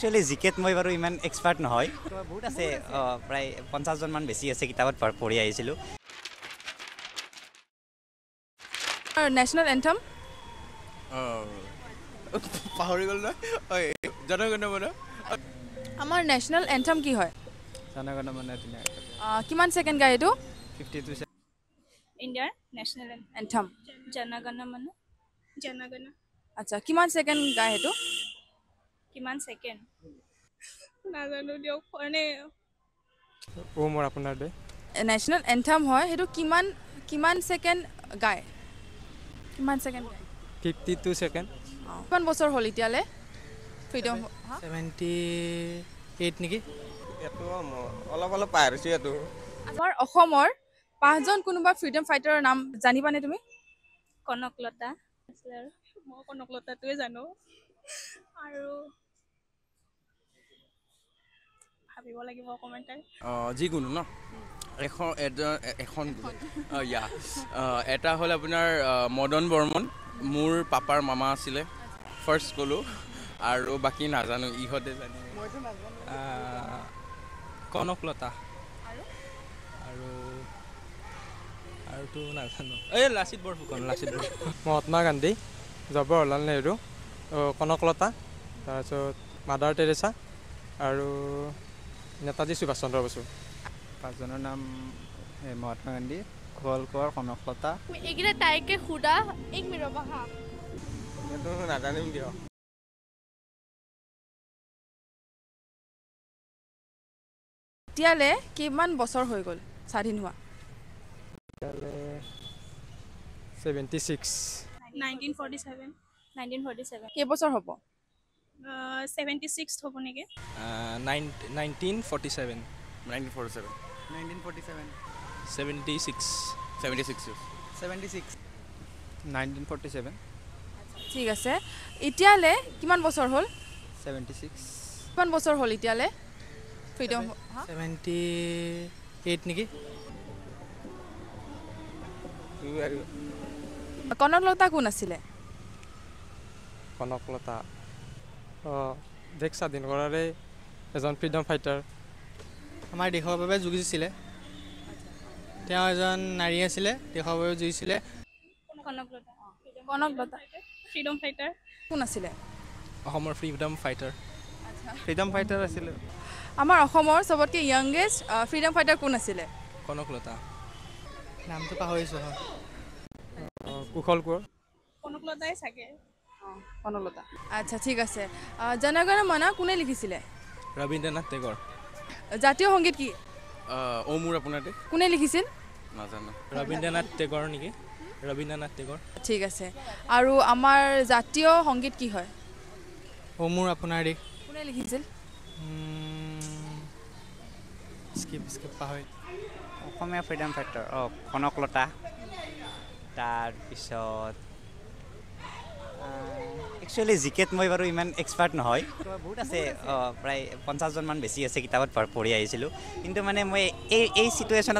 Actually জিকেত মই বাৰু ইমান এক্সপাৰ্ট নহয়। বহুত আছে প্ৰায় পঞ্চাছজনমান বেছি আছে কিতাপত পঢ়- আহিছিলোঁ। নেশ্যনেল এন্থম পাহৰি গ'ল নহয়। হয় জনগণ মন। আমাৰ নেশ্যনেল এন্থম কি হয়? জনগণ মন আহ, কিমান ছেকেণ্ড গায় এইটো? ফিফটি টু ইণ্ডিয়াৰ নেশ্যনেল এন্থম জনগণ মন। জনগণ। আচ্ছা কিমান ছেকেণ্ড গায় সেইটো? কিমান ছেকেণ্ড? নাজানো দিয়ক মানে মোৰ আপোনাৰ দে। নেশ্যনেল এন্থম হয় সেইটো কিমান কিমান ছেকেণ্ড গায়? কিমান ছেকেণ্ড গায়? Fifty two second. অঁ। কিমান বছৰ হ'ল এতিয়ালৈ? ফ্ৰীডম ছেভেণ্টি এইট নেকি? এইটো অলপ অলপ পাহৰিছোঁ এইটো। আমাৰ অসমৰ পাঁচজন কোনোবা ফ্ৰীডম ফাইটাৰৰ নাম জানিবানে তুমি? কনকলতা। আছিলে আৰু মই কনকলতাটোৱে জানো। আৰু ভাবিব লাগিব অকণমান টাইম যিকোনো ন? এখন এজন এখন অ, ইয়া। এটা হ'ল আপোনাৰ মদন বৰ্মন মোৰ পাপাৰ মামা আছিলে। ফাৰ্ষ্ট ক'লোঁ। আৰু বাকী নাজানো ইহঁতে জানে। কনকলতা। আৰু? আৰুতো নাজানো। এই লাচিত বৰফুকন লাচিত বৰফুকন। মহাত্মা গান্ধী জৱাহৰলাল নেহৰু কনকলতা। তাৰপিছত মাদাৰ টেৰেছা আৰু নেতাজী সুভাষ চন্দ্ৰ বসু। পাঁচজনৰ নাম মহাত্মা গান্ধী গোৱাল কোঁৱৰ কনকলতা। এইকেইটা তাইকে সুধা। এক মিনিট ৰ'বা হা। এইটো নাজানিম দিয়ক এতিয়ালৈ কিমান বছৰ হৈ গ'ল স্বাধীন হোৱা? Seventy six. Nineteen forty seven. Nineteen forty seven. কেইবছৰ হ'ব? ছেভেণ্টি ছিক্স হ'ব নেকি? Nineteen forty seven nineteen forty seven nineteen forty seven seventy six seventy six seventy six nineteen forty seven ঠিক আছে। এতিয়ালৈ কিমান বছৰ হ'ল? ছেভেণ্টি ছিক্স কিমান বছৰ হ'ল এতিয়ালৈ? ফ্ৰীডম ছেভেণ্টি এইট নেকি? কনকলতা কোন আছিলে? কনকলতা। দেশ স্বাধীন কৰাৰে এজন ফ্ৰীডম ফাইটাৰ। আমাৰ দেশৰ বাবে যুঁজিছিলে তেওঁ এজন নাৰী আছিলে দেশৰ বাবে যুঁজিছিলে ফ্ৰীডম ফাইটাৰ। কোন আছিলে? অসমৰ ফ্ৰীডম ফাইটাৰ। ফ্ৰীডম ফাইটাৰ আছিলে। আমাৰ অসমৰ চবতকৈ য়াংগেষ্ট ফ্ৰীডম ফাইটাৰ কোন আছিলে? কনকলতা। নামটো পাহৰিছোঁ হয়। কুশল কোঁৱৰ। কনকলতাই চাগে। কনকলতা আচ্ছা ঠিক আছে। জনগণ মনা কোনে লিখিছিলে? ৰবীন্দ্ৰনাথ টেগৰ। জাতীয় সংগীত কি? অ' মোৰ আপোনাৰ কোনে লিখিছিল? নাজানো। ৰবীন্দ্ৰনাথ টেগৰ নেকি? ৰবীন্দ্ৰনাথ টেগৰ। ঠিক আছে। আৰু আমাৰ জাতীয় সংগীত কি হয়? অ' মোৰ আপোনাৰ দেশ কোনে লিখিছিল? স্কিপ স্কিপ পাহৰি। অসমীয়া ফ্ৰীডম ফাইটাৰ অঁ কনকলতা। তাৰপিছত একচুৱেলি জিকেত মই বাৰু ইমান এক্সপাৰ্ট নহয়। বহুত আছে প্ৰায় পঞ্চাছজনমান বেছি আছে কিতাপত পঢ়ি আহিছিলোঁ। কিন্তু মানে মই এই এই চিটুৱেশ্যনত